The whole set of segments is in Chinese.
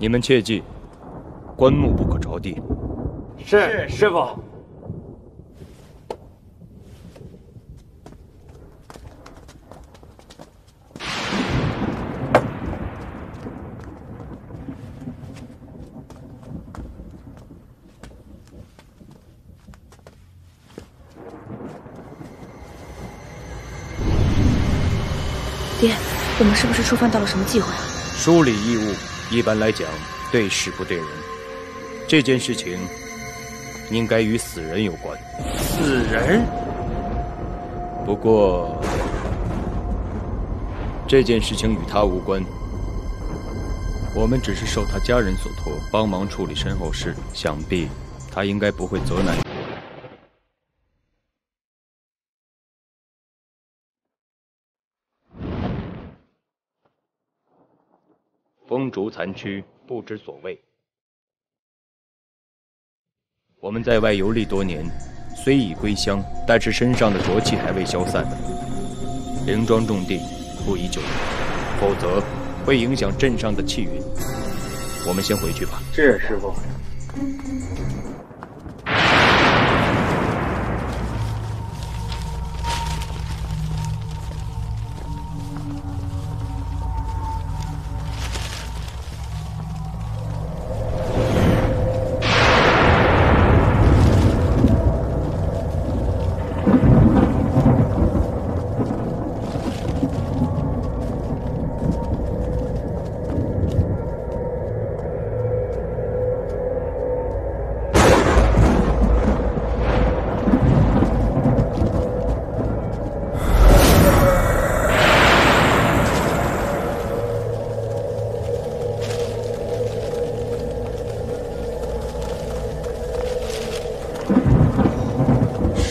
你们切记，棺木不可着地。是师傅。爹，我们是不是触犯到了什么忌讳啊？疏礼义务，一般来讲，对事不对人。这件事情应该与死人有关。死人？不过这件事情与他无关，我们只是受他家人所托，帮忙处理身后事。想必他应该不会责难。风烛残躯，不知所谓。我们在外游历多年，虽已归乡，但是身上的浊气还未消散。灵庄重地，不宜久留，否则会影响镇上的气运。我们先回去吧。是师傅。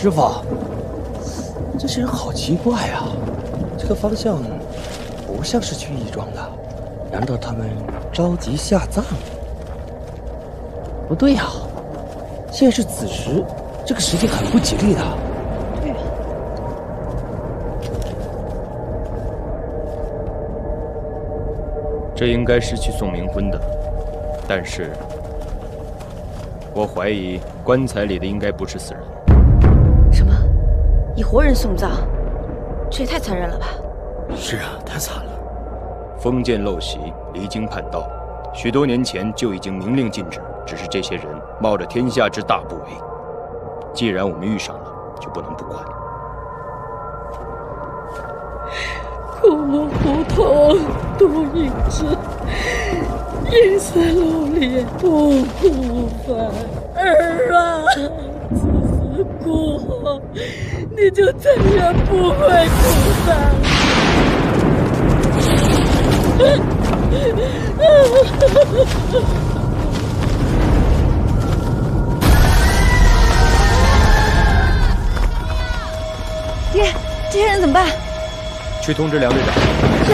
师傅，这些人好奇怪啊！这个方向不像是去义庄的，难道他们着急下葬？不对呀，现在是子时，这个时间很不吉利的。对。这应该是去送冥婚的，但是我怀疑棺材里的应该不是死人。以活人送葬，这也太残忍了吧！是啊，太惨了。封建陋习，离经叛道，许多年前就已经明令禁止，只是这些人冒着天下之大不韪。既然我们遇上了，就不能不管。枯木胡同独影子，阴森楼里不孤帆。儿啊，子思过后。你就再也不会哭丧。爹，这些人怎么办？去通知梁队长。是。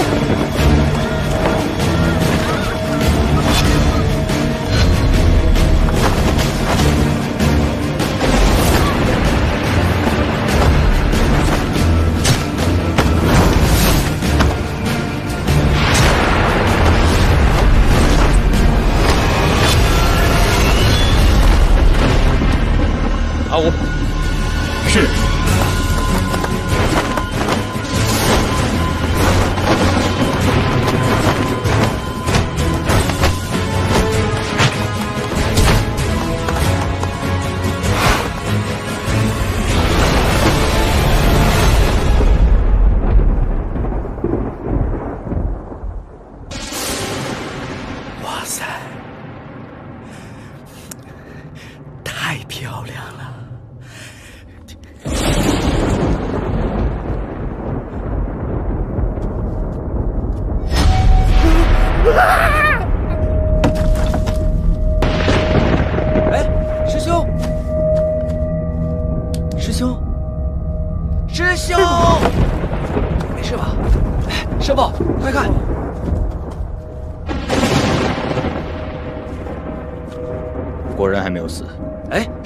太漂亮了。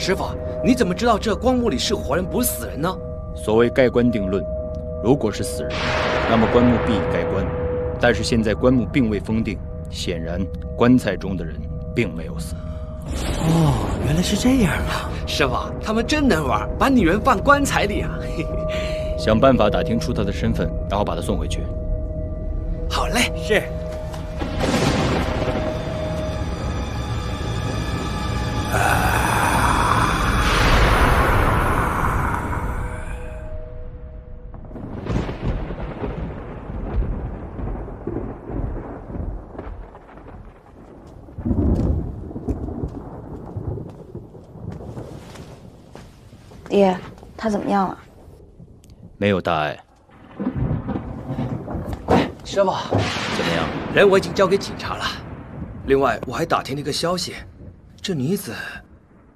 师傅，你怎么知道这棺木里是活人不是死人呢？所谓盖棺定论，如果是死人，那么棺木必已盖棺。但是现在棺木并未封定，显然棺材中的人并没有死。哦，原来是这样啊！师傅，他们真能玩，把女人放棺材里啊！想办法打听出他的身份，然后把他送回去。好嘞，是。他怎么样了？没有大碍。师傅，怎么样？人我已经交给警察了。另外，我还打听了一个消息，这女子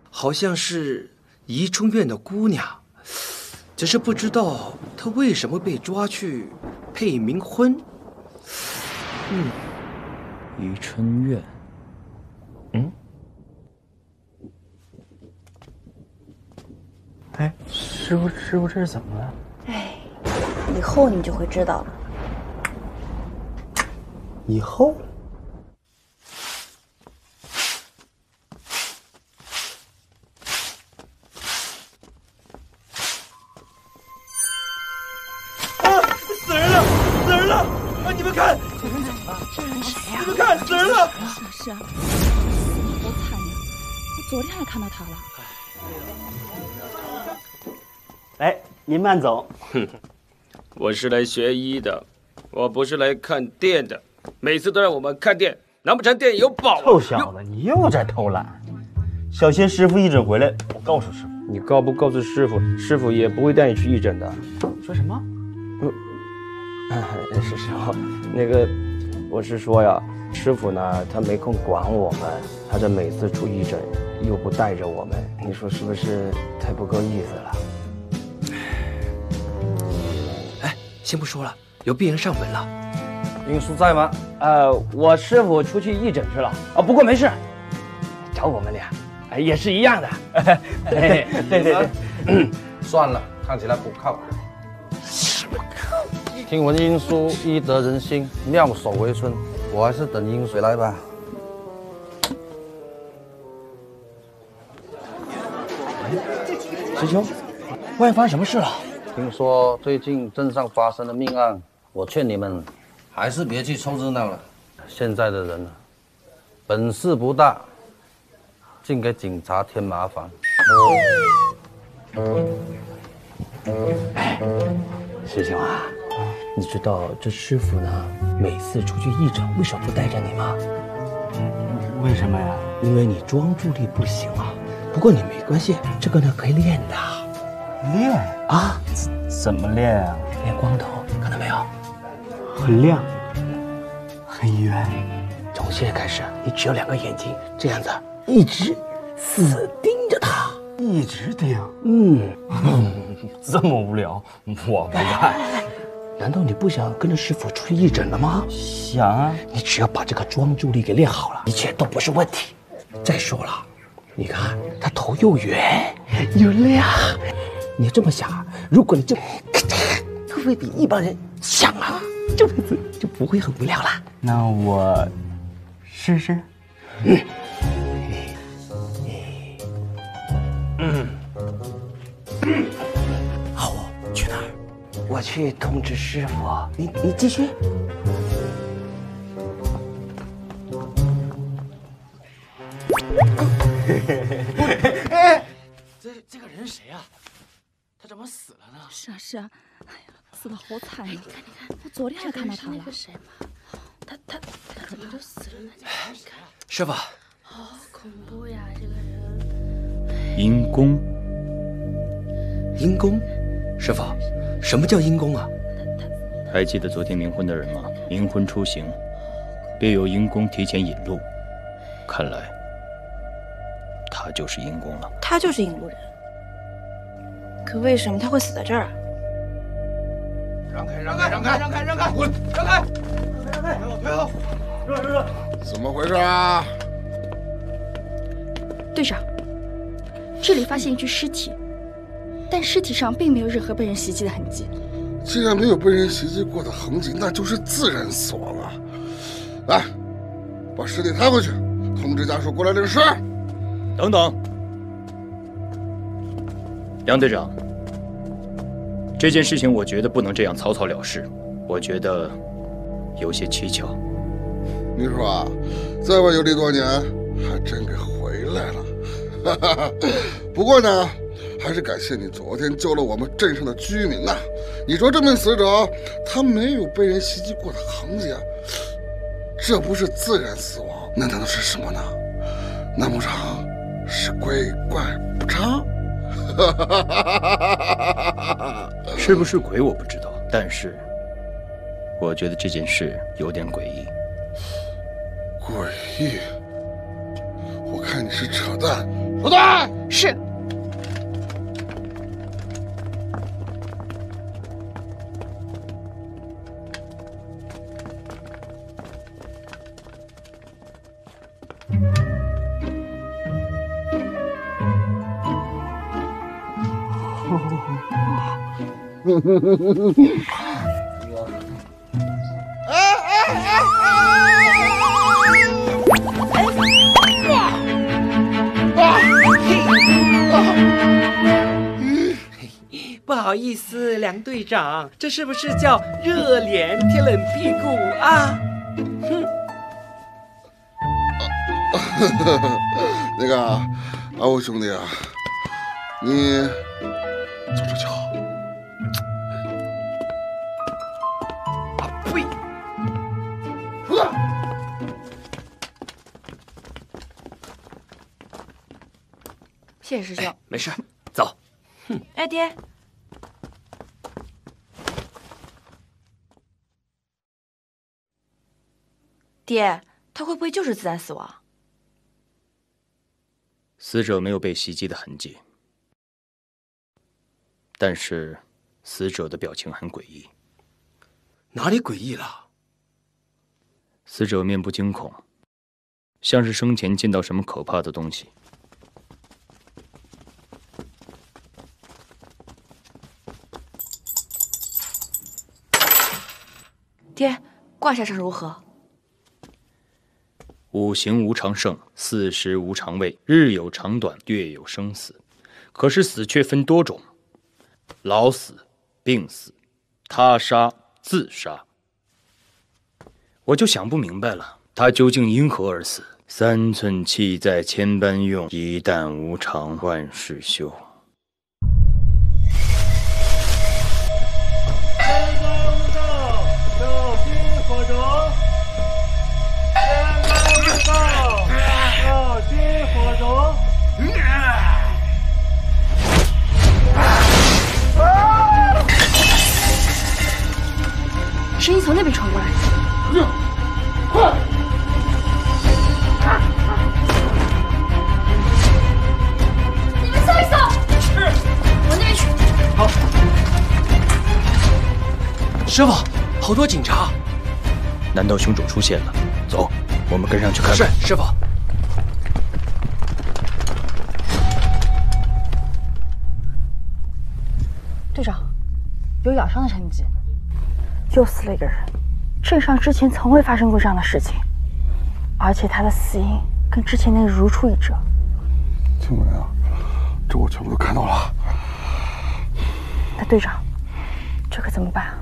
好像是宜春院的姑娘，只是不知道她为什么被抓去配冥婚。嗯，宜春院。嗯。哎，师傅，师傅，这是怎么了？哎，以后你就会知道了。以后？啊！死人了！死人了！啊！你们看，这人怎么了？这人谁呀？你们看，死人了！是啊是啊，死好惨呀！我昨天还看到他了。哎，您慢走。哼，我是来学医的，我不是来看店的。每次都让我们看店，难不成店有宝？臭小子，你又在偷懒！小心师傅一诊回来，我告诉师傅。你告不告诉师傅，师傅也不会带你去义诊的。说什么？嗯是师傅，那个我是说呀，师傅呢，他没空管我们，他这每次出义诊又不带着我们，你说是不是太不够意思了？先不说了，有病人上门了。英叔在吗？呃，我师傅出去义诊去了。啊，不过没事，找我们俩，哎，也是一样的。对对对，算了，看起来不靠谱。听闻英叔医得人心，妙手回春，我还是等英水来吧。师兄，外面发生什么事了？听说最近镇上发生了命案，我劝你们还是别去凑热闹了。现在的人呢，本事不大，净给警察添麻烦。哎，师兄啊，你知道这师傅呢，每次出去义诊为什么不带着你吗？为什么呀？因为你专注力不行啊。不过你没关系，这个呢可以练的。练啊？怎么练啊？练光头，看到没有？很亮，很圆。从现在开始，你只有两个眼睛，这样子一直死盯着他，一直盯。嗯，这么无聊，我不干。难道你不想跟着师傅出去义诊了吗？想啊。你只要把这个专注力给练好了，一切都不是问题。再说了，你看他头又圆又亮。你这么想，如果你就，会不会比一般人想啊？这辈子就不会很无聊了。那我试试。嗯。嗯好，去哪儿？我去通知师傅。你你继续。哎，这这个人是谁啊？他怎么死了呢？是啊是啊，哎呀，死的好惨呀！你看你看，我昨天还看到他了。那个谁嘛，他他他怎么就死了呢？你看，师傅，好恐怖呀！这个人，阴公，阴公，师傅，什么叫阴公啊？还记得昨天冥婚的人吗？冥婚出行，必有阴公提前引路，看来他就是阴公了。他就是引路人。可为什么他会死在这儿？让开，让开，让开，让开，让开，滚，让开，让开，退后，退后，让让让，怎么回事啊？队长，这里发现一具尸体，但尸体上并没有任何被人袭击的痕迹。既然没有被人袭击过的痕迹，那就是自然死亡啊。来，把尸体抬回去，通知家属过来领尸。等等，杨队长，这件事情我觉得不能这样草草了事，我觉得有些蹊跷。你说啊，在外游历多年，还真给回来了。不过呢，还是感谢你昨天救了我们镇上的居民呐。你说这名死者他没有被人袭击过的痕迹，这不是自然死亡，那难道是什么呢？难不成是鬼怪不成？是不是鬼我不知道，但是我觉得这件事有点诡异。诡异？我看你是扯淡。老大，是。不好意思，梁队长，这是不是叫热脸贴冷屁股啊？哼！那个阿武兄弟啊，你走着瞧。谢谢师兄。没事，走。哼哎，爹。爹，他会不会就是自然死亡？死者没有被袭击的痕迹，但是死者的表情很诡异。哪里诡异了？死者面部惊恐，像是生前见到什么可怕的东西。爹，卦象上如何？五行无常盛，四时无常位，日有长短，月有生死。可是死却分多种：老死、病死、他杀、自杀。我就想不明白了，他究竟因何而死？三寸气在千般用，一旦无常万事休。声音从那边传过来，快！你们搜一搜。是。往那边去。好。师傅，好多警察。难道凶手出现了？走，我们跟上去看看。是，师傅。队长，有咬伤的痕迹。又死了一个人，镇上之前从未发生过这样的事情，而且他的死因跟之前那个如出一辙。青梅啊，这我全部都看到了。那队长，这可怎么办啊？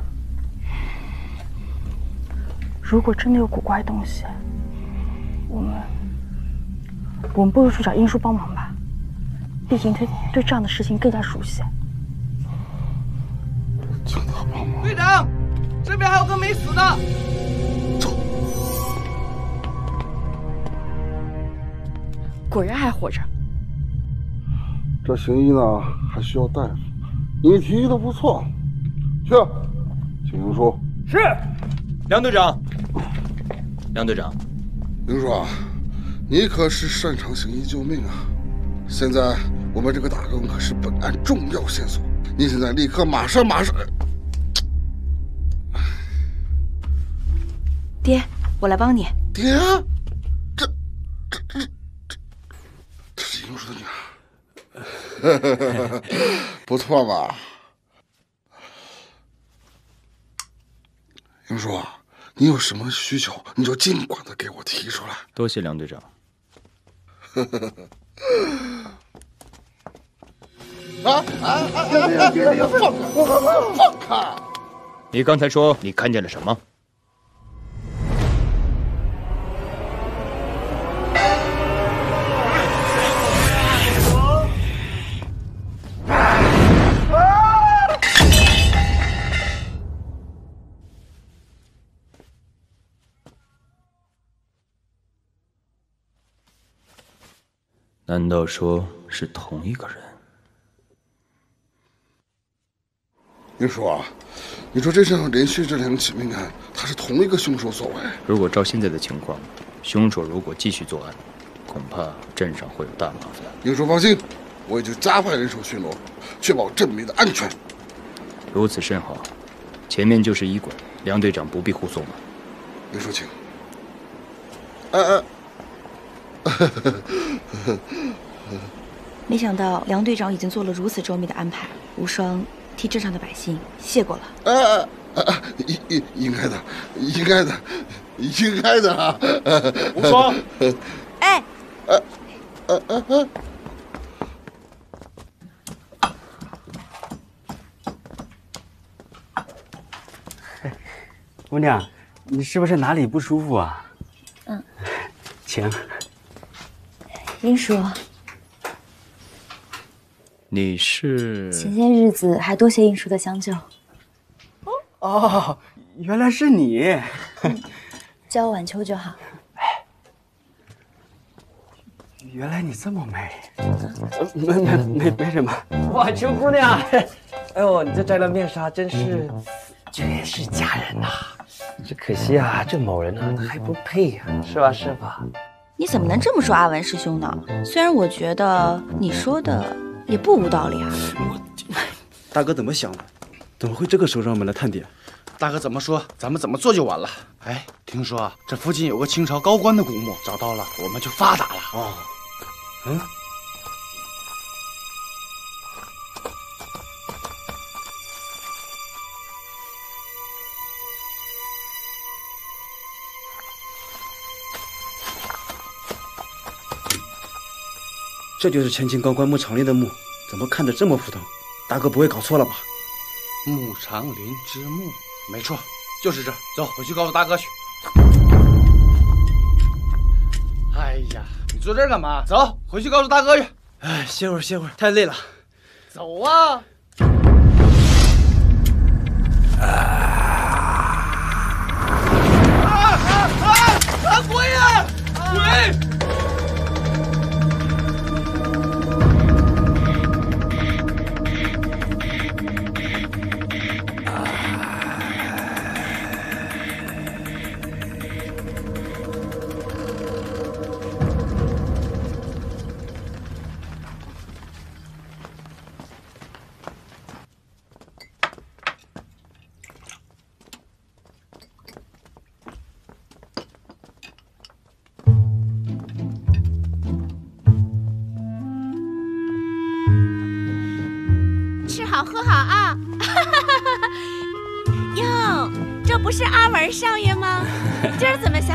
如果真的有古怪东西，我们我们不如去找英叔帮忙吧，毕竟他对这样的事情更加熟悉。请他帮忙，队长。这边还有个没死的，走。果然还活着。这行医呢，还需要大夫。你提议的不错，去，请英叔。是，梁队长。梁队长，英叔啊，你可是擅长行医救命啊！现在我们这个打更可是本案重要线索，你现在立刻马上马上。爹，我来帮你。爹，这这这这是英叔的女儿，不错吧。英叔，你有什么需求，你就尽管的给我提出来。多谢梁队长。啊啊啊！别别别！放开！放开！你刚才说你看见了什么？难道说是同一个人？英叔啊，你说这上连续这两起命案，他是同一个凶手所为。如果照现在的情况，凶手如果继续作案，恐怕镇上会有大麻烦。英叔放心，我已经加派人手巡逻，确保镇民的安全。如此甚好。前面就是医馆，梁队长不必护送了。英叔请。哎哎。没想到梁队长已经做了如此周密的安排，无双替镇上的百姓谢过了。呃，应应应该的，应该的，应该的啊！无双，哎，呃呃呃呃，姑娘，你是不是哪里不舒服啊？嗯，请。英叔，你是？前些日子还多谢英叔的相救。哦，原来是你。叫我晚秋就好。原来你这么美。没没没没什么。晚秋姑娘，哎呦，你这摘了面纱，真是绝世佳人呐！这可惜啊，这某人呢还不配呀，是吧，师傅？你怎么能这么说阿文师兄呢？虽然我觉得你说的也不无道理啊。大哥怎么想的？怎么会这个时候让我们来探点？大哥怎么说，咱们怎么做就完了。哎，听说这附近有个清朝高官的古墓，找到了我们就发达了。哦，嗯。这就是前清高官墓长林的墓，怎么看着这么普通？大哥不会搞错了吧？穆长林之墓，没错，就是这。走，回去告诉大哥去。哎呀，你坐这儿干嘛？走，回去告诉大哥去。哎，歇会儿，歇会儿，太累了。走啊！啊啊啊！滚呀！滚！吃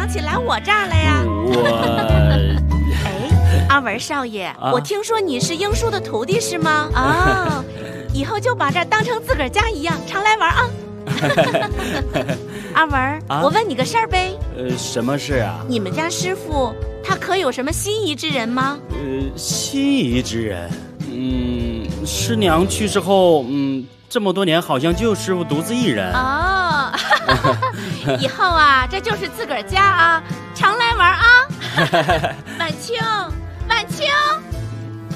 想起来我这儿了呀？我……哎，阿文少爷，啊我听说你是英叔的徒弟是吗？哦，以后就把这儿当成自个儿家一样，常来玩啊！阿文，啊我问你个事儿呗，呃，什么事啊？你们家师傅他可有什么心仪之人吗？呃，心仪之人，嗯，师娘去世后，嗯，这么多年好像就师傅独自一人。哦，以后啊，这就是自个儿家啊，常来玩啊！晚清，晚清，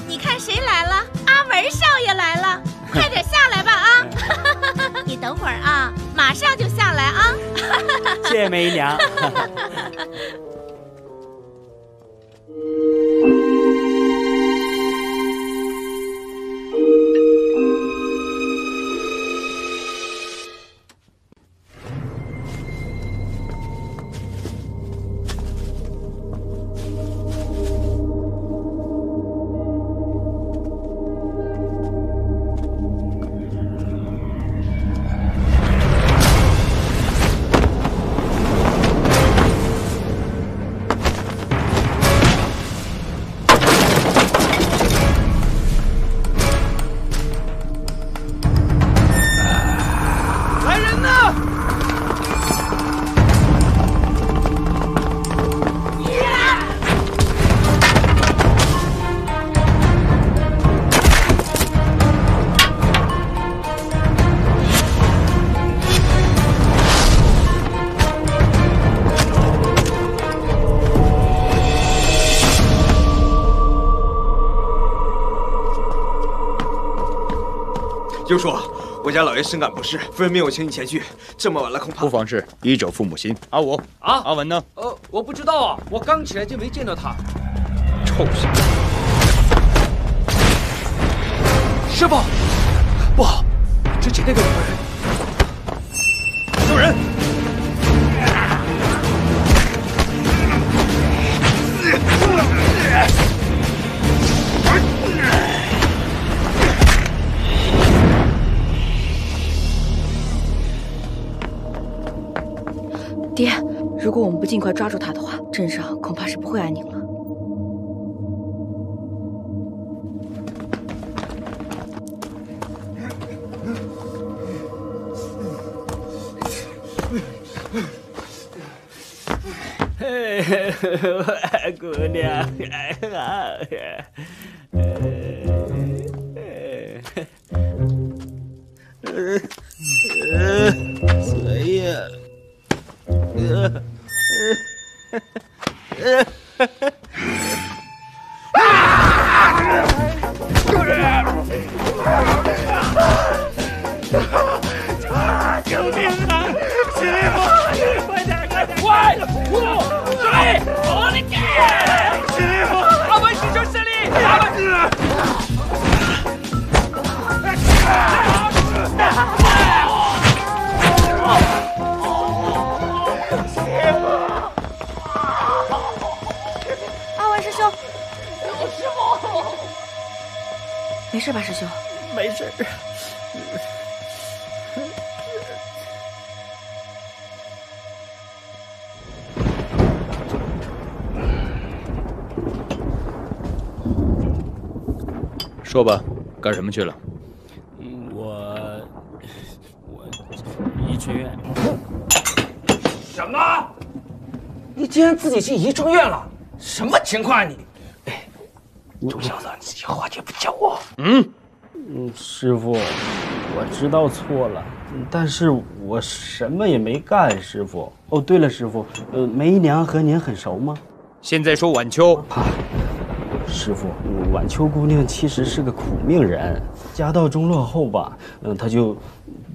你看谁来了？阿文少爷来了，快点下来吧啊！你等会儿啊，马上就下来啊！谢谢梅姨娘。就说我家老爷深感不适，夫人命我请你前去。这么晚了，恐怕不妨事，医者父母心。阿武啊，阿文呢？呃，我不知道啊，我刚起来就没见到他。臭小子！师傅，不好，之前那个女人，有人！爹，如果我们不尽快抓住他的话，镇上恐怕是不会安宁了。嘿嘿嘿，姑娘，哎呀，呃呃，谁呀？呃呃呃呃啊救命啊！救命啊师傅，快点，快点！快！五、水，我的天！师傅，阿文师兄胜利！阿文。阿没事吧，师兄？没事。说吧，干什么去了？我我医学院。什么？你竟然自己进医政院了？什么情况啊你？哎，臭小子，你自己话也不教我。嗯嗯，师傅，我知道错了，但是我什么也没干，师傅。哦，对了，师傅，呃，梅姨娘和您很熟吗？现在说晚秋。啊师傅，晚秋姑娘其实是个苦命人，家道中落后吧，嗯，她就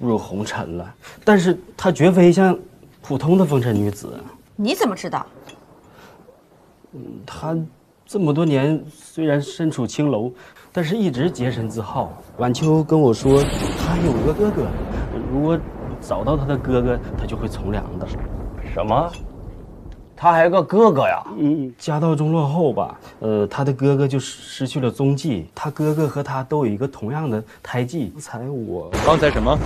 步入红尘了。但是她绝非像普通的风尘女子。你怎么知道？嗯，她这么多年虽然身处青楼，但是一直洁身自好。晚秋跟我说，他有个哥哥，如果找到他的哥哥，他就会从良的。什么？他还有个哥哥呀？嗯，家道中落后吧，呃，他的哥哥就失去了踪迹。他哥哥和他都有一个同样的胎记。刚才我刚才什么？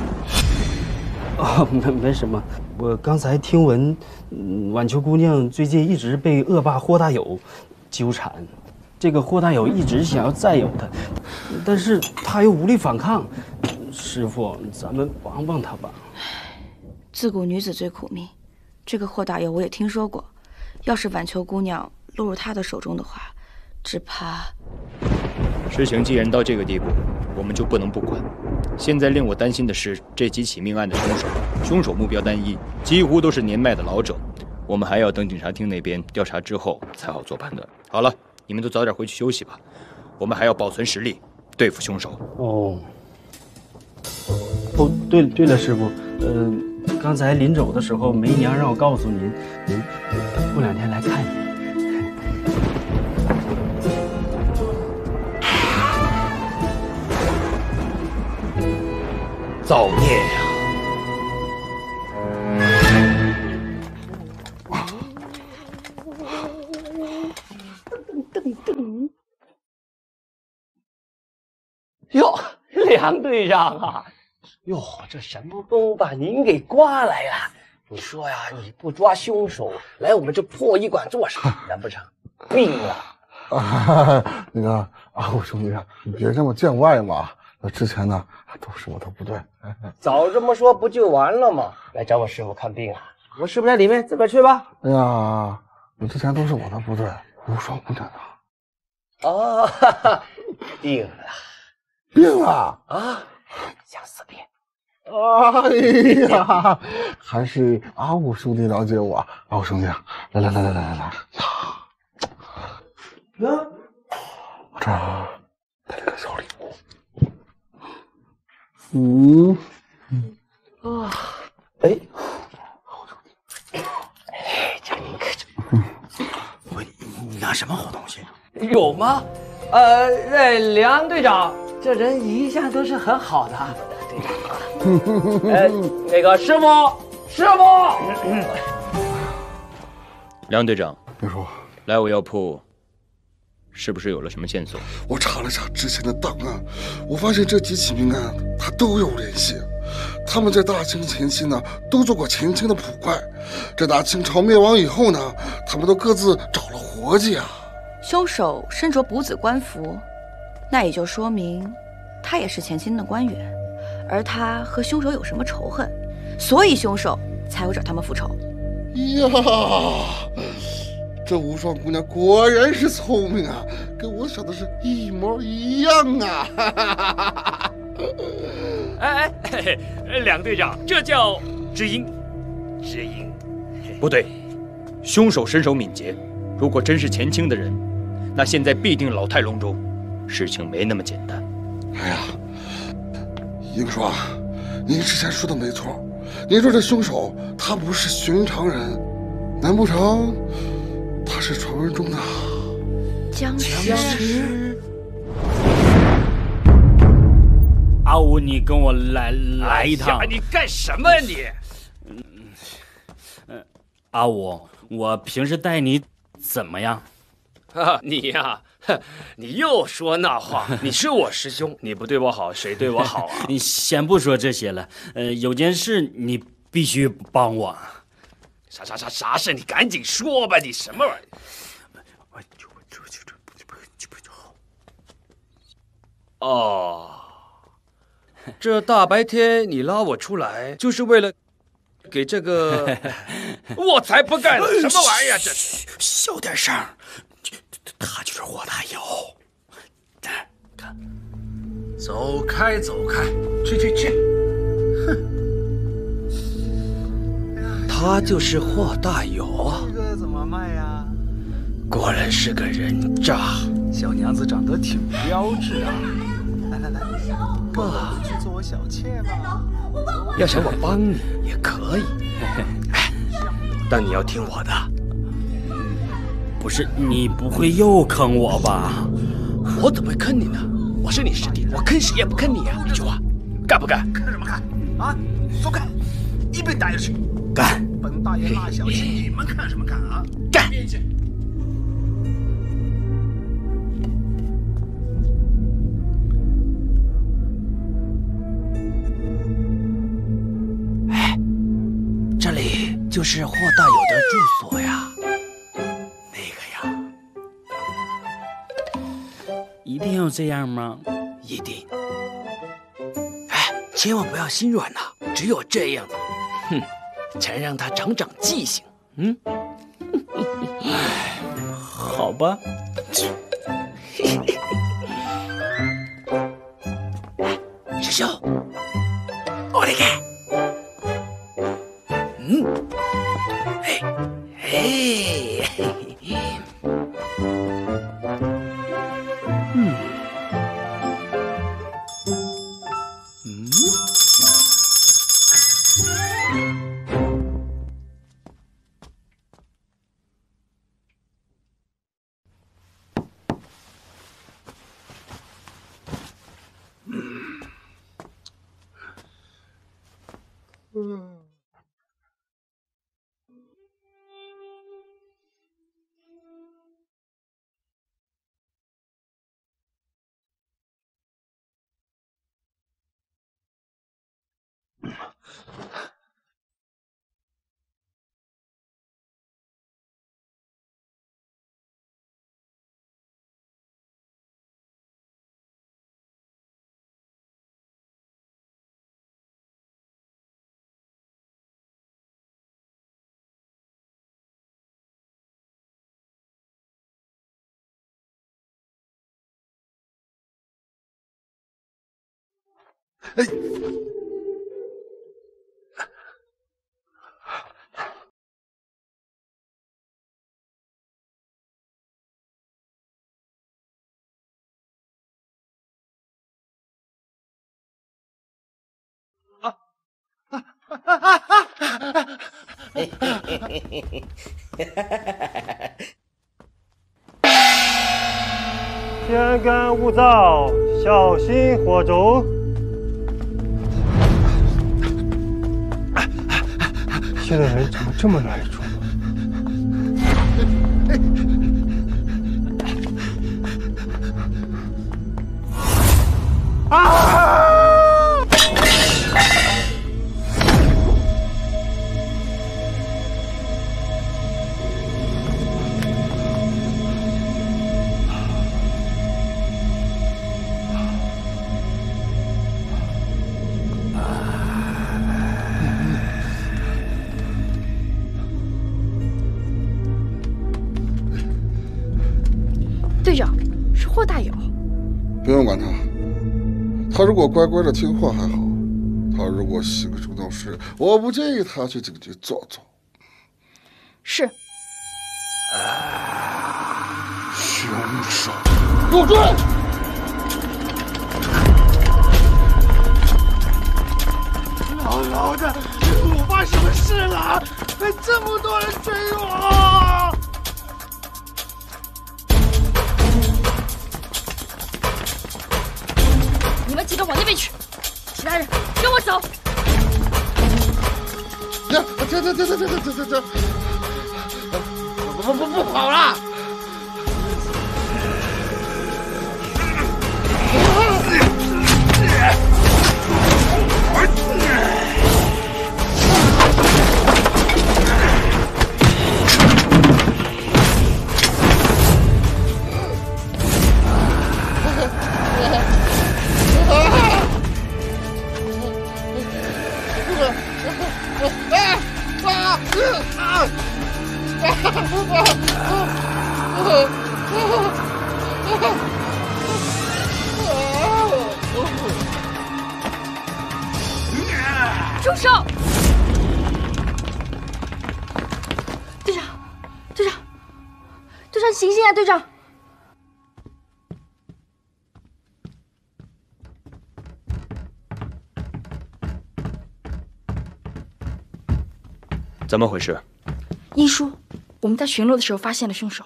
哦，没没什么。我刚才听闻，嗯，晚秋姑娘最近一直被恶霸霍大有纠缠，这个霍大友一直想要占有她，但是他又无力反抗。师傅，咱们帮帮他吧。自古女子最苦命，这个霍大友我也听说过。要是晚秋姑娘落入他的手中的话，只怕事情既然到这个地步，我们就不能不管。现在令我担心的是这几起命案的凶手，凶手目标单一，几乎都是年迈的老者。我们还要等警察厅那边调查之后才好做判断。好了，你们都早点回去休息吧，我们还要保存实力，对付凶手。哦，哦，对对了，师傅，呃，刚才临走的时候，梅娘让我告诉您，您过两天来看您。造孽哟，梁队长啊，哟，这什么风把您给刮来了？你说呀，你不抓凶手，来我们这破医馆做啥？难不成病了？啊，那个啊，我兄弟啊，你别这么见外嘛。那之前呢，都是我的不对。早这么说不就完了吗？来找我师傅看病啊！我师傅在里面，自个儿去吧。哎呀，你之前都是我的不对，无双姑娘啊。哦，哈哈，病了，病了啊！想死病。哎呀，还是阿武兄弟了解我。阿武兄弟，来来来来来来来，呀我这儿带了个小礼物。嗯，啊，哎，哎，这你可这，我你拿什么好东西？有吗？呃，那梁队长这人一向都是很好的。呃，那个师傅，师傅，梁队长，你说，来我药铺，是不是有了什么线索？我查了查之前的档案，我发现这几起命案他都有联系。他们在大清前期呢，都做过前清的捕快。这大清朝灭亡以后呢，他们都各自找了活计啊。凶手身着补子官服，那也就说明他也是前清的官员，而他和凶手有什么仇恨，所以凶手才会找他们复仇。呀，这无双姑娘果然是聪明啊，跟我想的是一模一样啊！哎哎，两队长，这叫知音，知音。不对，凶手身手敏捷，如果真是前清的人，那现在必定老态龙钟，事情没那么简单。哎呀，英叔，您之前说的没错，您说这凶手他不是寻常人，难不成他是传闻中的僵尸？阿武，你跟我来来一趟。哎、你干什么呀你？嗯嗯，阿武，我平时待你怎么样？啊，你呀、啊，你又说那话。你是我师兄，你不对我好，谁对我好啊？你先不说这些了，呃，有件事你必须帮我。啥啥啥啥事？你赶紧说吧！你什么玩意儿？哦。这大白天你拉我出来，就是为了给这个？我才不干！什么玩意儿？这是小点声，他就是霍大友。看，走开，走开，去去去！哼，他就是霍大友。这个怎么卖呀？果然是个人渣。小娘子长得挺标致啊！来来来，跟我去做我小妾吧。要想我帮你也可以，哎，但你要听我的。不是你不会又坑我吧？我怎么会坑你呢？我是你师弟，我坑谁也不坑你啊！一句话，干不干？干什么干？啊，说干，一边打下去。干！本大爷那小气，你们看什么看啊？干！这里就是霍大友的住所呀。一定要这样吗？一定。哎，千万不要心软呐！只有这样，哼，才让他长长记性。嗯。哎，好吧。师兄，我来看。嗯，哎，哎，嗯。哎。天干物燥，小心火烛。现在人怎么这么容易 他如果乖乖的听话还好，他如果兴师闹事，我不建议他去警局坐坐。是。凶手，给我追！老老的，我发什么事了？还这么多人追我！个往那边去，其他人跟我走。呀，这这这这这这这这，不不不不跑了！住手！队长，队长，队长，醒醒啊！队长，怎么回事？医叔，我们在巡逻的时候发现了凶手。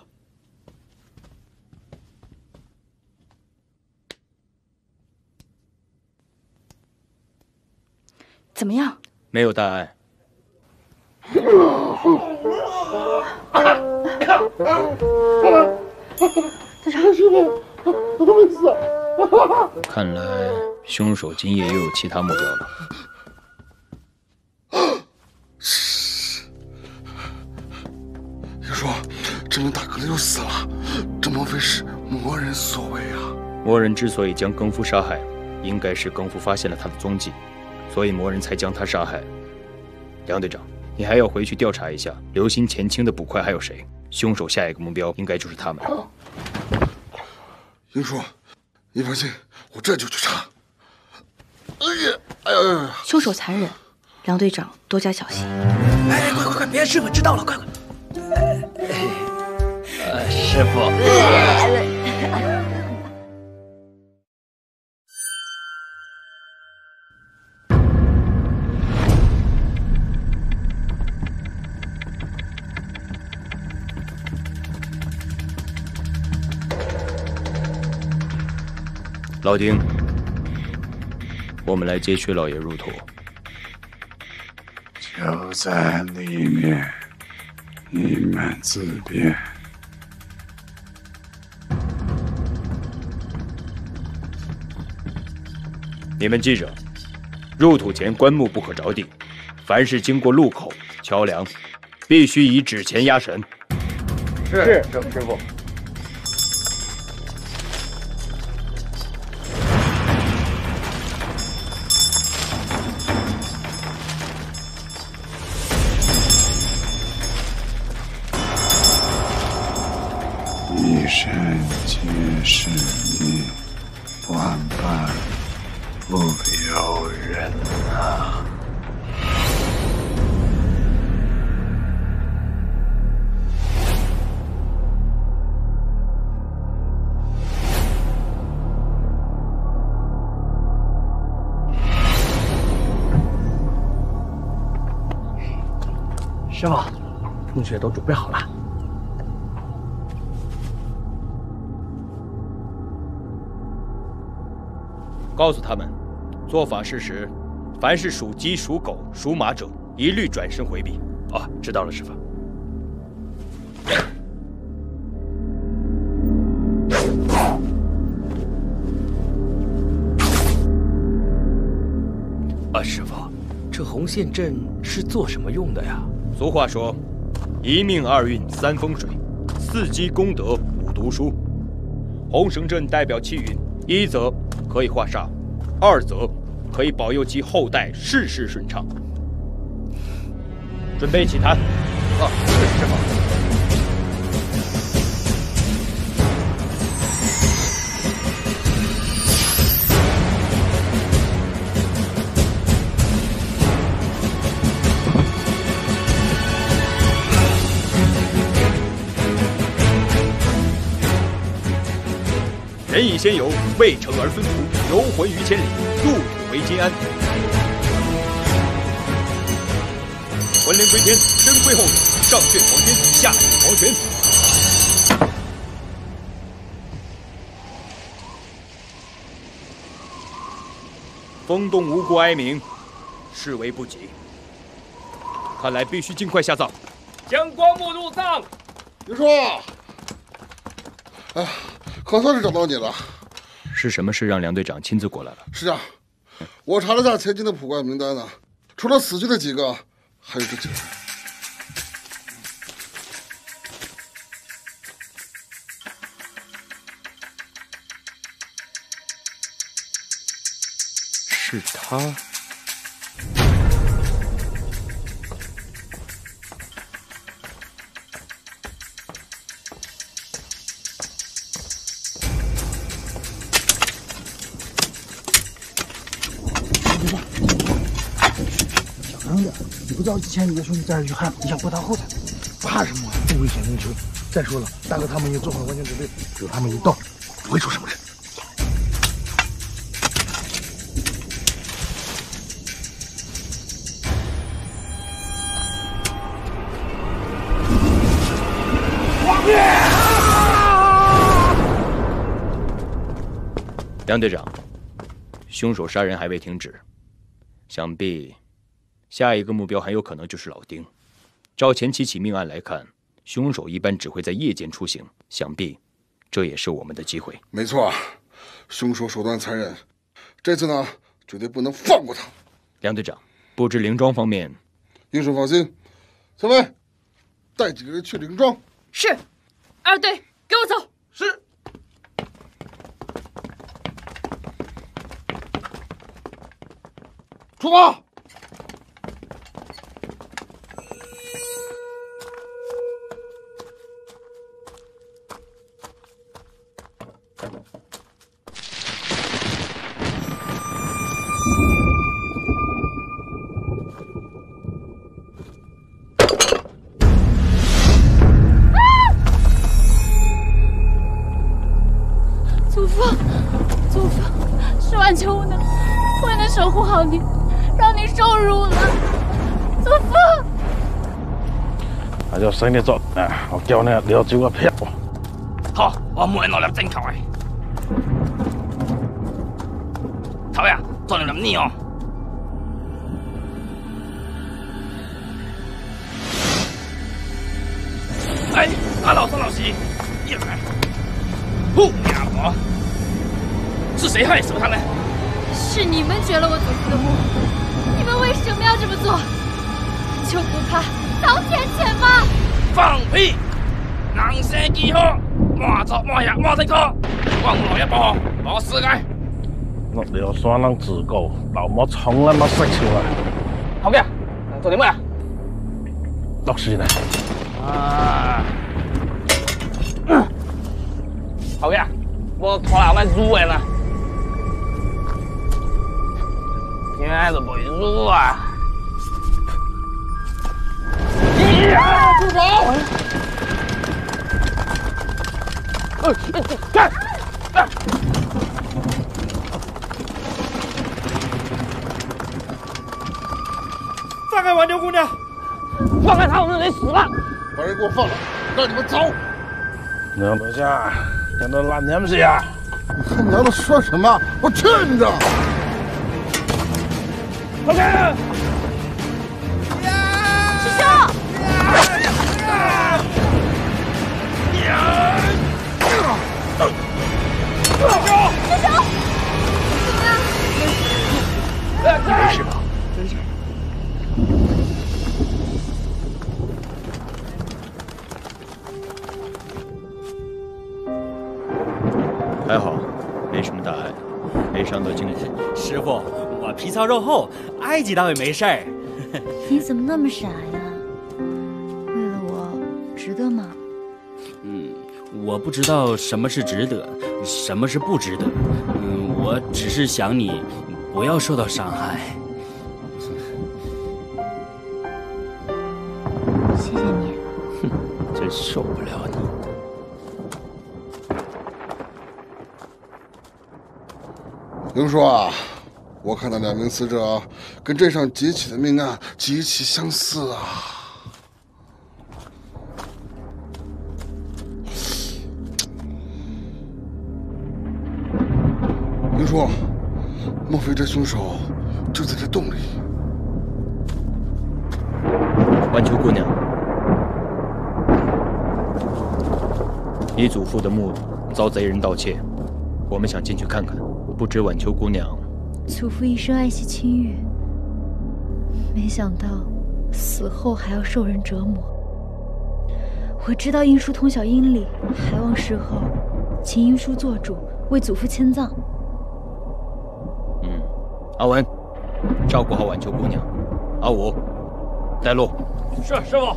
怎么样？没有大碍。队长，师傅，我没死。看来凶手今夜又有其他目标了。你说，这名大哥的又死了，这莫非是魔人所为啊？魔人之所以将更夫杀害，应该是更夫发现了他的踪迹，所以魔人才将他杀害。梁队长，你还要回去调查一下留心前清的捕快还有谁，凶手下一个目标应该就是他们。英叔，你放心，我这就去查。哎呀，哎呀，凶手残忍，梁队长多加小心。哎，快快快，别让师傅知道了，快快！呃，师傅。老丁，我们来接薛老爷入土。就在里面，你们自便。你们记着，入土前棺木不可着地，凡是经过路口、桥梁，必须以纸钱压神。是师师傅。做法事时，凡是属鸡、属狗、属马者，一律转身回避。啊，知道了，师傅。啊，师傅，这红线阵是做什么用的呀？俗话说，一命二运三风水，四积功德五读书。红绳阵代表气运，一则可以化煞，二则可以保佑其后代事事顺畅。准备起坛。啊，是师傅。人以仙游，未成而分途，游魂于千里，入土为金安。魂灵归天，身归后土，上旋黄天，下顶黄泉。风动无故哀鸣，视为不吉。看来必须尽快下葬。将棺木入葬。刘叔，哎，可算是找到你了。是什么事让梁队长亲自过来了？是啊，我查了下前进的普怪名单呢，除了死去的几个，还有这几个。是他。不知道之前你的兄弟在这遇害吗？你想拖他后台？怕什么？不危险，林秋。再说了，大哥他们也做好完全准备，只有他们一到，不会出什么事。梁队长，凶手杀人还未停止，想必下一个目标很有可能就是老丁。照前几起命案来看，凶手一般只会在夜间出行，想必这也是我们的机会。没错，凶手手段残忍，这次呢，绝对不能放过他。梁队长，布置灵庄方面，英叔放心。小伟，带几个人去灵庄。是，二队给我走。是。出发！那就使你作，啊，我叫你了解個票。山人自告，老母從來冇識潮啊！好嘅，做点咩啊？讀書呢？娘不下，听到烂娘子呀！你他娘的说什么？我去你的！老开！师兄！师兄！你没事吧？还皮糙肉厚，挨几刀也没事儿。你怎么那么傻呀？为了我，值得吗？嗯，我不知道什么是值得，什么是不值得。嗯，我只是想你不要受到伤害。谢谢你。哼，真受不了你。刘叔啊，我看到两名死者跟镇上几起的命案极其相似啊。灵叔，莫非这凶手就在这洞里？晚秋姑娘，你祖父的墓遭贼人盗窃，我们想进去看看。不知晚秋姑娘，祖父一生爱惜青玉，没想到死后还要受人折磨。我知道英叔通晓阴理，还望事后请英叔做主为祖父迁葬。嗯，阿文，照顾好晚秋姑娘。阿武，带路。是师傅。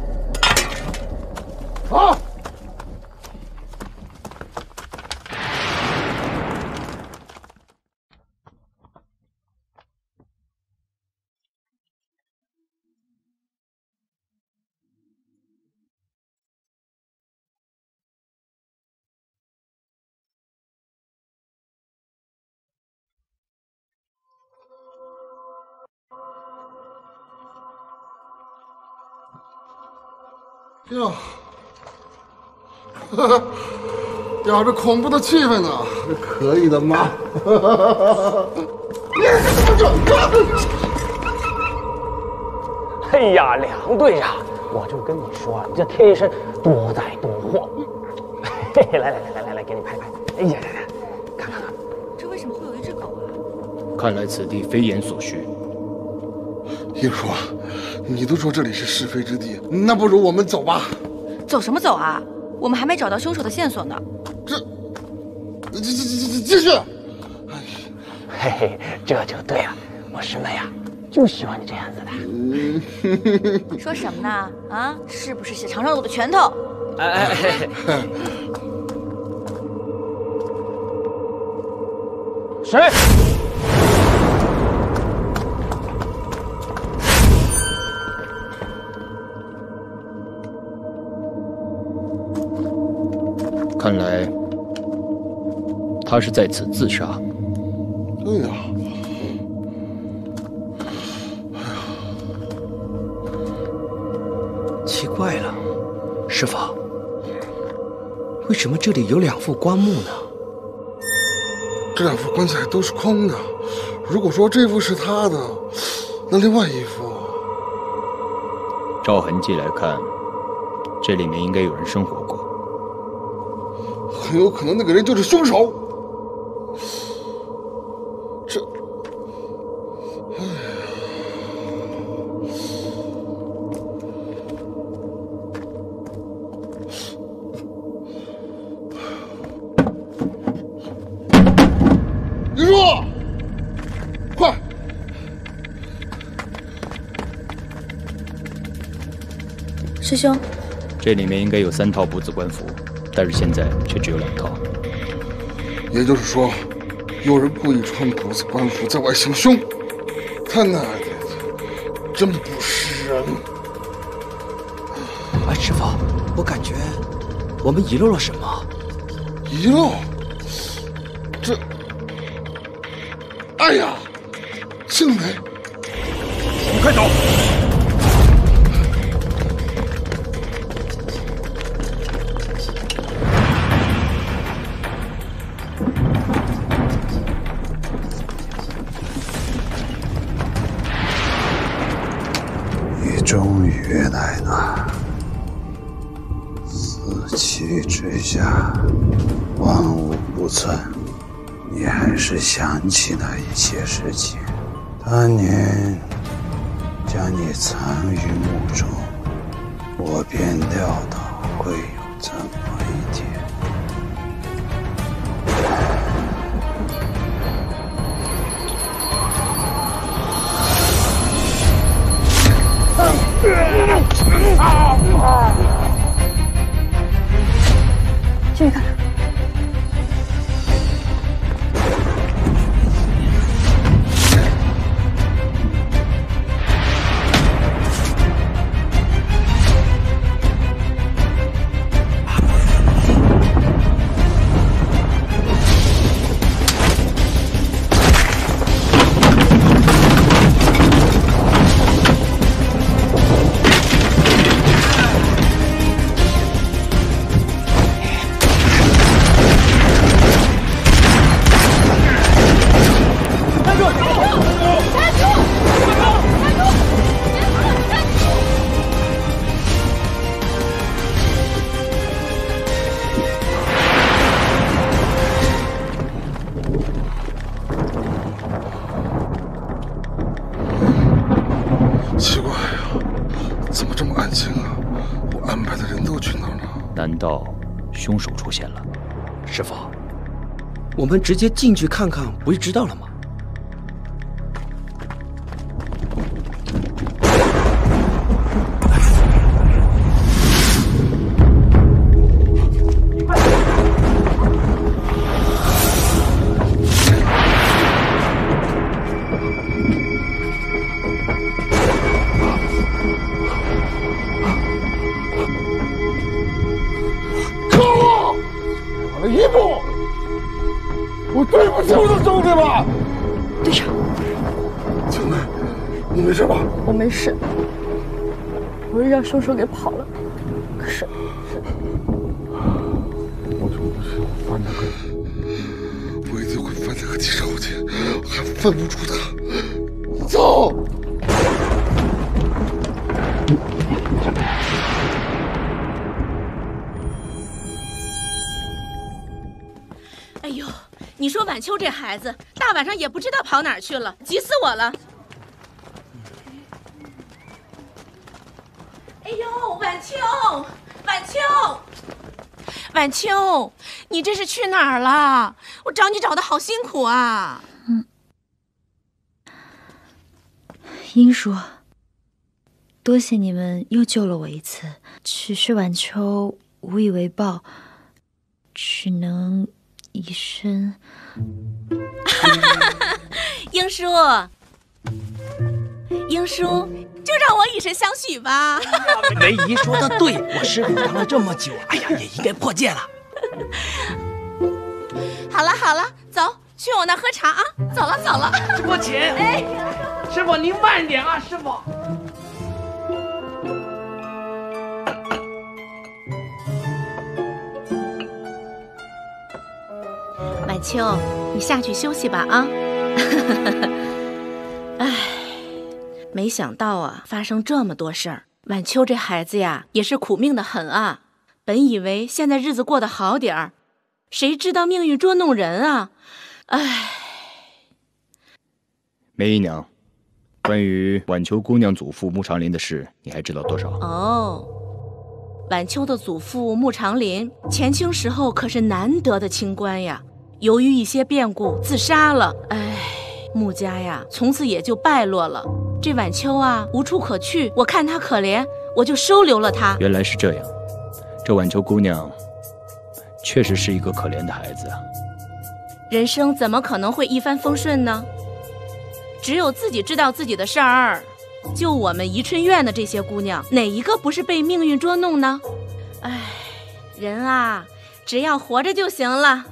好。哟，哈哈，呀，这恐怖的气氛呢，这可以的吗？哈哈哈哈哈！哎呀，梁队长，我就跟你说，你这天生多灾多祸。嘿 嘿，来来来来来来，给你拍拍。哎呀，来来，看看看，这为什么会有一只狗啊？看来此地非言所需。英叔，你都说这里是是非之地，那不如我们走吧。走什么走啊？我们还没找到凶手的线索呢。这，这这这继继续。嘿嘿，这就对了，我师妹呀，就喜欢你这样子的。说什么呢？啊，是不是想尝尝我的拳头？哎哎哎！谁？他是在此自杀。哎呀，奇怪了，师傅，为什么这里有两副棺木呢？这两副棺材都是空的。如果说这副是他的，那另外一副，照痕迹来看，这里面应该有人生活过。很有可能那个人就是凶手。兄，这里面应该有三套不字官服。但是现在却只有两套，也就是说，有人故意穿不字官服在外行凶，他奶奶的真不是人！哎，师傅，我感觉我们遗漏了什么？遗漏？在那。死气之下，万物不存。你还是想起那一切事情。当年将你藏于墓中，我便料到会有这么进直接进去看看，不就知道了吗？我对不起我的兄弟们。队长，青梅，你没事吧？我没事，我是让凶手给跑了，可是我就不信，我犯了个我一定会翻这个地上去，还翻不出他。走。晚秋这孩子，大晚上也不知道跑哪儿去了，急死我了！哎呦，晚秋，晚秋，晚秋，你这是去哪儿了？我找你找的好辛苦啊！嗯英叔，多谢你们又救了我一次。只是晚秋无以为报，只能以身。英叔，英叔，就让我以身相许吧。梅姨说的对，我师傅当了这么久，哎呀，也应该破戒了。好了好了，走去我那喝茶啊！走了走了。师傅请。哎，师傅您慢点啊，师傅。晚秋，你下去休息吧啊。唉，没想到啊，发生这么多事儿。晚秋这孩子呀，也是苦命的很啊。本以为现在日子过得好点儿，谁知道命运捉弄人啊！唉，梅姨娘，关于晚秋姑娘祖父穆长林的事，你还知道多少？哦，晚秋的祖父穆长林，前清时候可是难得的清官呀。由于一些变故自杀了，唉，穆家呀，从此也就败落了。这晚秋啊，无处可去，我看她可怜，我就收留了她。原来是这样，这晚秋姑娘确实是一个可怜的孩子啊。人生怎么可能会一帆风顺呢？只有自己知道自己的事儿。就我们宜春院的这些姑娘，哪一个不是被命运捉弄呢？唉，人啊，只要活着就行了。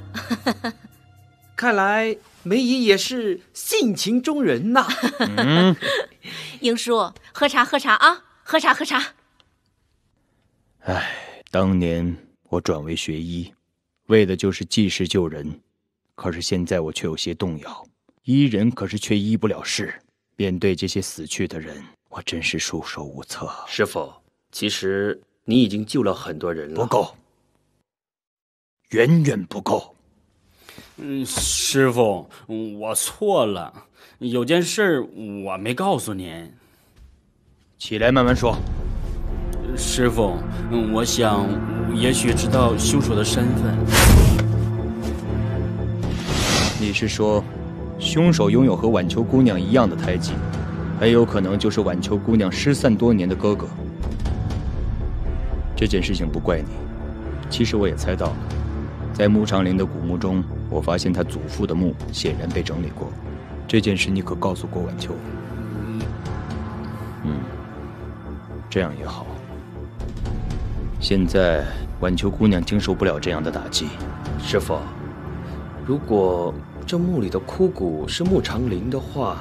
看来梅姨也是性情中人呐。嗯，英叔，喝茶喝茶啊，喝茶喝茶。唉，当年我转为学医，为的就是济世救人，可是现在我却有些动摇。医人可是却医不了事，面对这些死去的人，我真是束手无策。师傅，其实你已经救了很多人了。不够，远远不够。嗯，师傅，我错了，有件事我没告诉您。起来，慢慢说。师傅，我想，也许知道凶手的身份。你是说，凶手拥有和晚秋姑娘一样的胎记，很有可能就是晚秋姑娘失散多年的哥哥？这件事情不怪你，其实我也猜到了，在穆长林的古墓中，我发现他祖父的墓显然被整理过。这件事你可告诉过晚秋？嗯，这样也好。现在晚秋姑娘经受不了这样的打击。师傅，如果这墓里的枯骨是穆长林的话，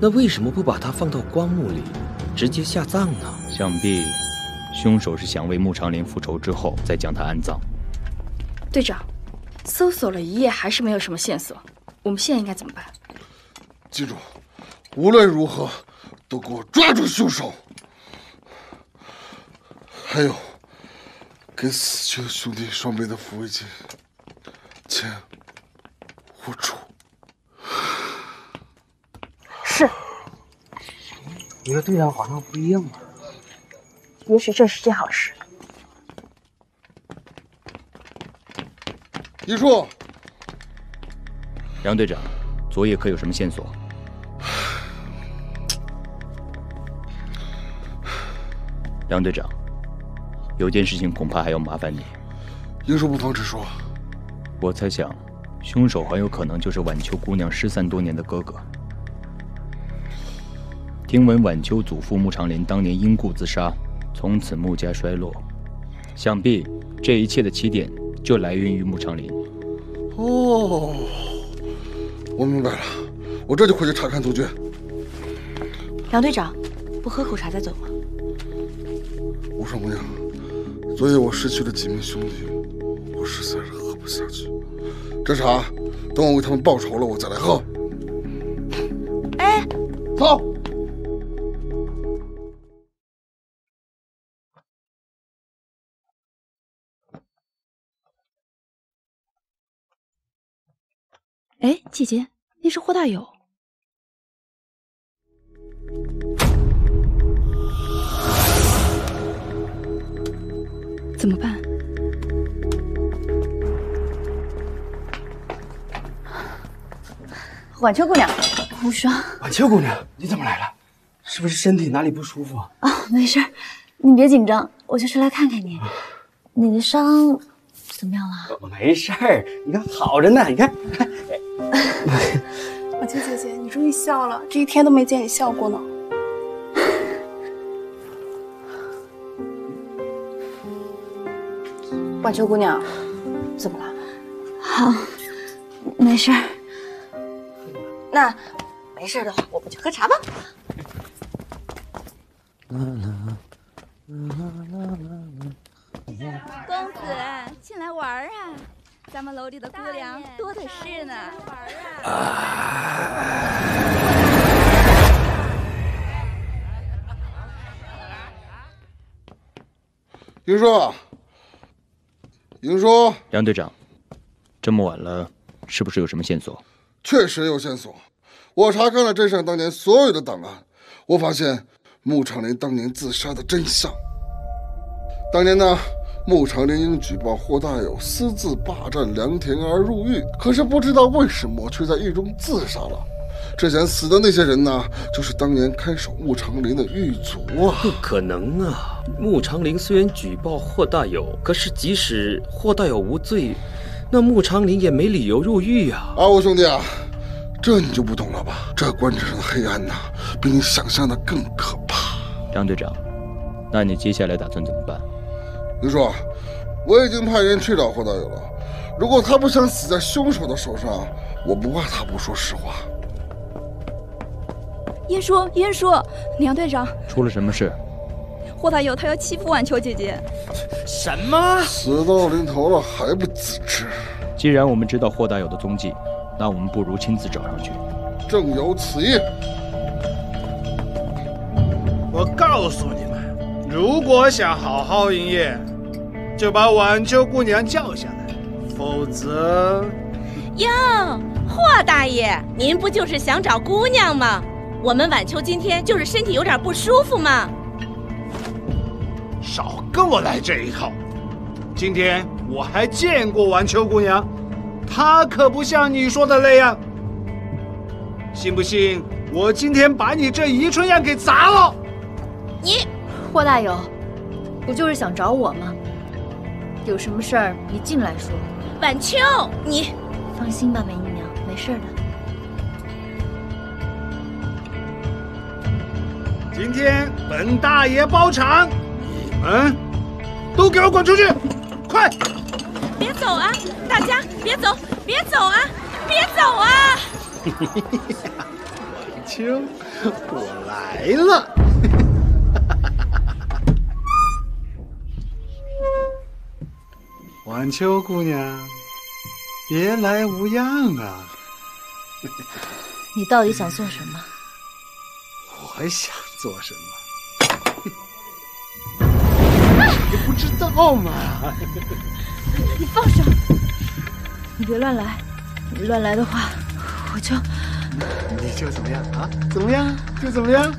那为什么不把它放到棺木里，直接下葬呢？想必凶手是想为穆长林复仇之后再将他安葬。队长，搜索了一夜还是没有什么线索，我们现在应该怎么办？记住，无论如何都给我抓住凶手！还有。给死去的兄弟双倍的抚慰金，钱我出。是。你和队长好像不一样啊。也许这是件好事。一树，杨队长，昨夜可有什么线索？杨队长。有件事情恐怕还要麻烦你。英叔不妨直说。我猜想，凶手很有可能就是晚秋姑娘失散多年的哥哥。听闻晚秋祖父穆长林当年因故自杀，从此穆家衰落。想必这一切的起点就来源于穆长林。哦，我明白了，我这就回去查看踪迹。杨队长，不喝口茶再走吗？无双姑娘。昨夜我失去了几名兄弟，我实在是喝不下去。这茶，等我为他们报仇了，我再来喝。哎，走。哎，姐姐，那是霍大友。怎么办？晚秋姑娘，无双。晚秋姑娘，你怎么来了？是不是身体哪里不舒服啊？哦，没事，你别紧张，我就是来看看你。你的伤怎么样了？没事儿，你看好着呢。你看，晚秋姐姐，你终于笑了，这一天都没见你笑过呢。晚秋姑娘，怎么了？好，没事儿。那没事的话，我们去喝茶吧。公子，进来玩啊！咱们楼里的姑娘多的是呢。玩啊！听说。英叔，梁队长，这么晚了，是不是有什么线索？确实有线索。我查看了镇上当年所有的档案，我发现穆长林当年自杀的真相。当年呢，穆长林因举报霍大有私自霸占良田而入狱，可是不知道为什么却在狱中自杀了。之前死的那些人呢，就是当年看守穆长林的狱卒啊！不可能啊！穆长林虽然举报霍大有，可是即使霍大有无罪，那穆长林也没理由入狱啊！阿武兄弟啊，这你就不懂了吧？这官场上的黑暗呐，比你想象的更可怕。张队长，那你接下来打算怎么办？你说，我已经派人去找霍大有了。如果他不想死在凶手的手上，我不怕他不说实话。燕叔，燕叔，梁队长，出了什么事？霍大友他要欺负晚秋姐姐。什么？死到临头了还不自知？既然我们知道霍大友的踪迹，那我们不如亲自找上去。正有此意。我告诉你们，如果想好好营业，就把晚秋姑娘叫下来，否则……哟，霍大爷，您不就是想找姑娘吗？我们晚秋今天就是身体有点不舒服嘛。少跟我来这一套！今天我还见过晚秋姑娘，她可不像你说的那样。信不信我今天把你这宜春宴给砸了？你霍大友，不就是想找我吗？有什么事儿你进来说。晚秋，你放心吧，梅姨娘，没事的。今天本大爷包场，你们都给我滚出去！快！别走啊，大家别走，别走啊，别走啊！晚 秋，我来了。晚秋姑娘，别来无恙啊！你到底想做什么？我想做什么？你不知道吗？你放手！你别乱来，你乱来的话，我就……你就怎么样啊？怎么样？就怎么样？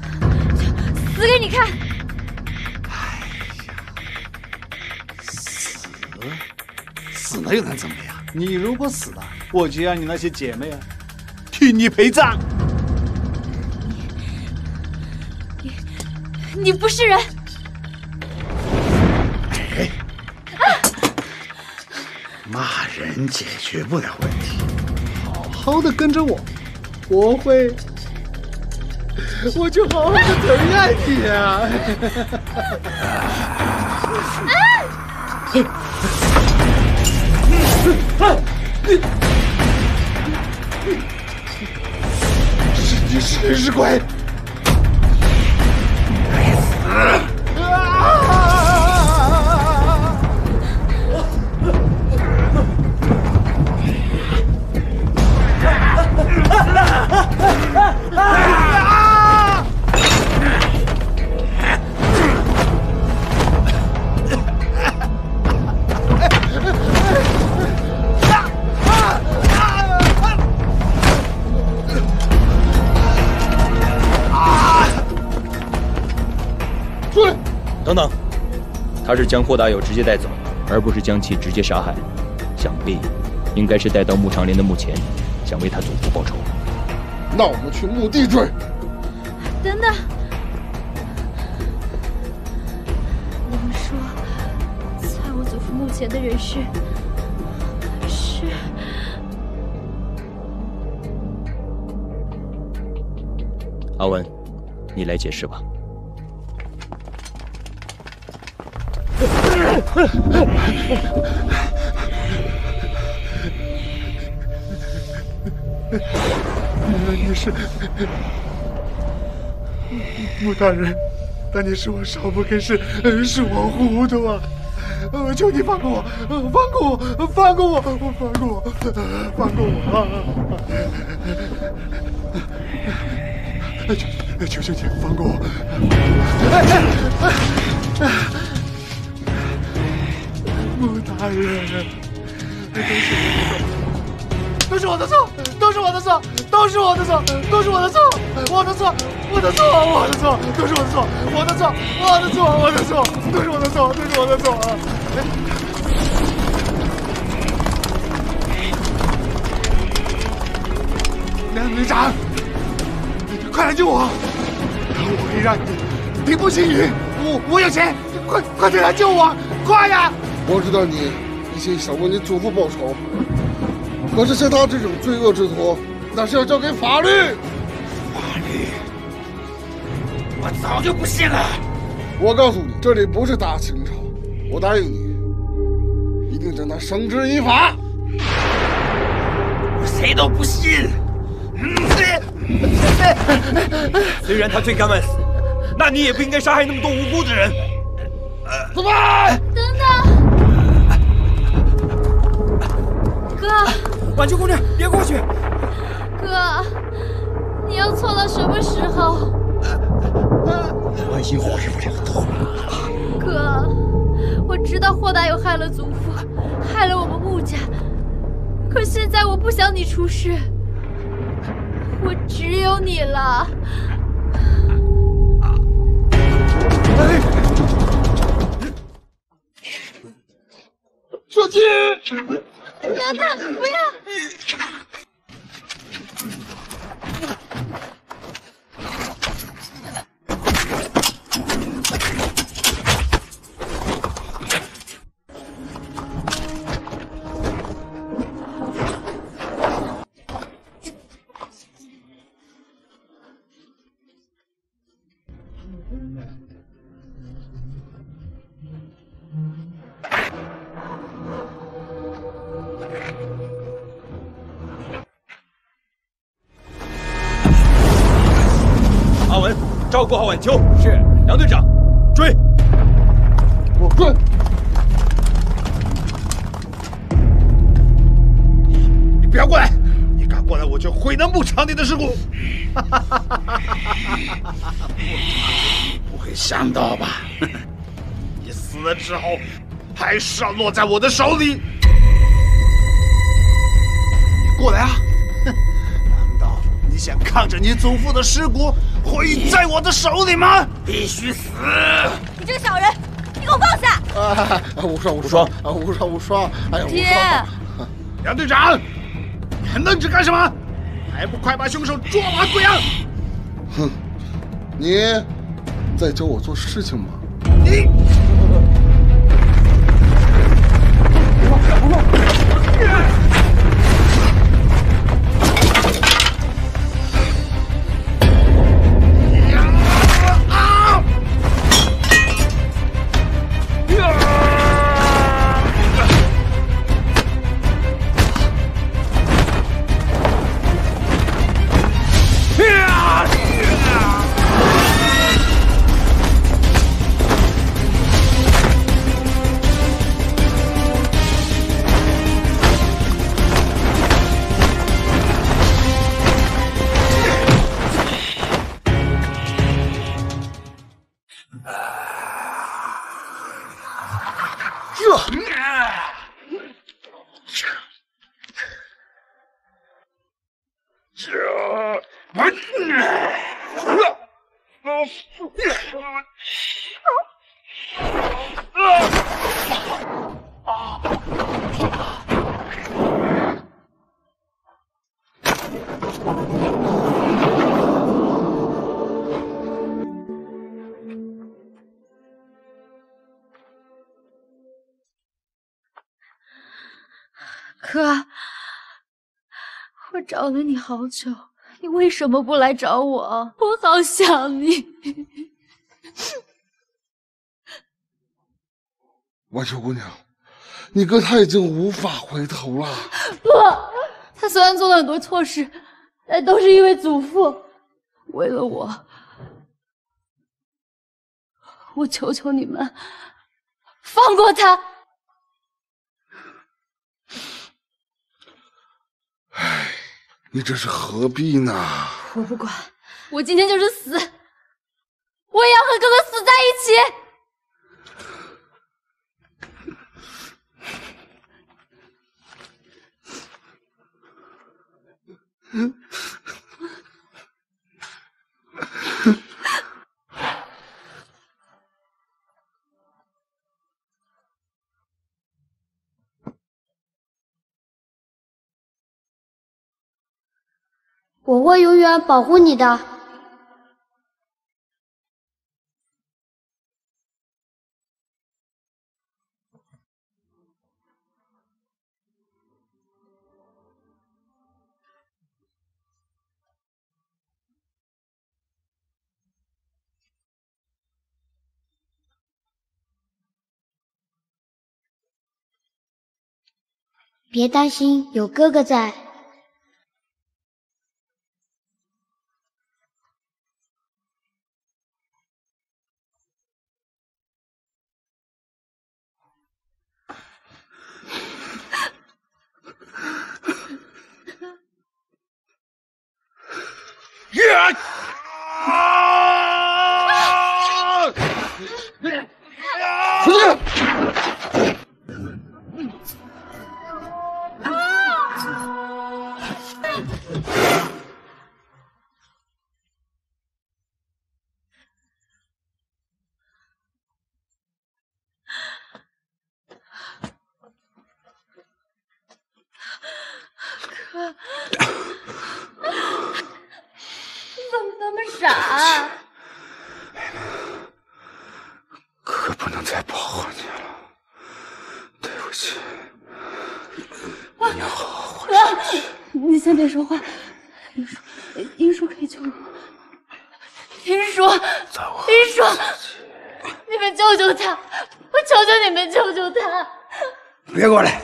死给你看！死了又能怎么样？你如果死了，我就让你那些姐妹啊，替你陪葬。你你不是人！哎，骂人解决不了问题，好好的跟着我，我会，我就好好的疼爱你啊啊！你，你，你是人是鬼？该死！他是将霍大友直接带走，而不是将其直接杀害。想必应该是带到穆长林的墓前，想为他祖父报仇。那我们去墓地追。等等，你们说，在我祖父墓前的人是是？阿文，你来解释吧。你是穆大人，但你是我少不更事，是我糊涂啊！我求你放过我，放过我，放过我，放过我，放过我！求求求你放过我！穆大人，都是我的错，都是我的错，都是我的错，都是我的错，都是我的错，我的错，我的错，都是我的错，我的错，我的错，我的错，都是我的错，都是我的错。梁队长，快来救我！我可以让你平步青云，我我有钱，快快点来救我，快呀！我知道你一心想为你祖父报仇，可是像他这种罪恶之徒，那是要交给法律。法律，我早就不信了。我告诉你，这里不是大清朝，我答应你，一定将他绳之以法。我谁都不信。虽然他罪该万死，那你也不应该杀害那么多无辜的人。怎么？等晚秋姑娘，别过去。哥，你要错到什么时候？我心霍师傅这个头。哥，我知道霍大友害了祖父，害了我们穆家，可现在我不想你出事，我只有你了。小金，娘他不要！照顾好晚秋。是，杨队长，追！我追！你不要过来！你敢过来，我就毁了牧场里的尸骨！不会想到吧？你死了之后，还是要落在我的手里！你过来啊！难道你想看着你祖父的尸骨毁在我的手里吗？必须死！你这个小人，你给我放下！啊，无双无双啊，无双无双！哎呀，无爹双！杨队长，你还愣着干什么？还不快把凶手捉拿归案！哼，你在教我做事情吗？你。哥，找了你好久，你为什么不来找我？我好想你。晚秋姑娘，你哥他已经无法回头了。不，他虽然做了很多错事，但都是因为祖父。为了我，我求求你们，放过他。你这是何必呢？我不管，我今天就是死，我也要和哥哥死在一起。我会永远保护你的。别担心，有哥哥在。再保护你了，对不起。你要好好活下去，你先别说话。英叔，英叔可以救我。英叔，英叔，你们救救他！我求求你们救救他！别过来！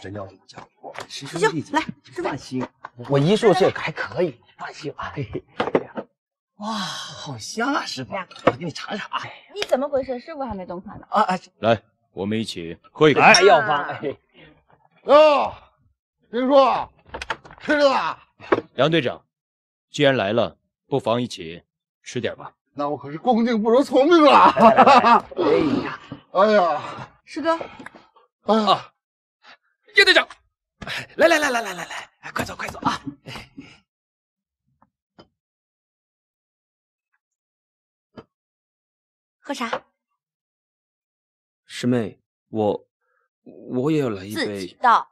真要你讲，我们师兄弟姐，来，放心，我医术这还可以，放心吧。嘿嘿。哇，好香啊，师傅，我给你尝尝啊。你怎么回事？师傅还没动筷呢。啊啊！来，我们一起喝一个。哎药方。哎，哟，林叔，吃了。梁队长，既然来了，不妨一起吃点吧。那我可是恭敬不如从命了。哎呀，哎呀，师哥，哎呀，叶队长，来来来来来来来，快走快走啊！喝茶？师妹，我我也要来一自杯己。倒。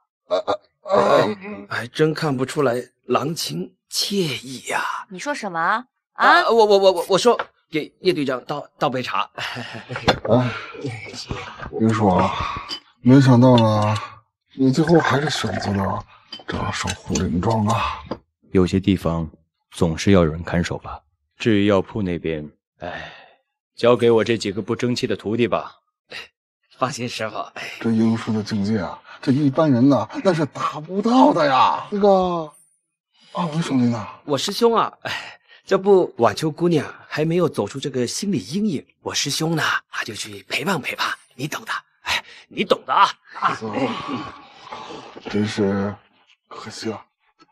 哎，还真看不出来郎情妾意呀、你说什么啊？啊！我我我我我说给叶队长倒倒杯茶。哎，林爽，没想到呢，你最后还是选择了这守护灵庄啊。有些地方总是要有人看守吧。至于药铺那边，哎，交给我这几个不争气的徒弟吧。放心，师傅。这英叔的境界啊，这一般人呐那是达不到的呀。那个阿文兄弟呢？我师兄啊，哎，这不晚秋姑娘还没有走出这个心理阴影，我师兄呢，他就去陪伴陪伴，你懂的，哎，你懂的啊。啊，真是可惜了，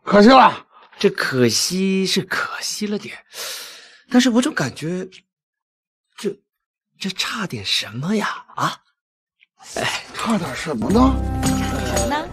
可惜了。这可惜是可惜了点，但是我总感觉这这差点什么呀？啊？哎，差点什么呢？什么呢？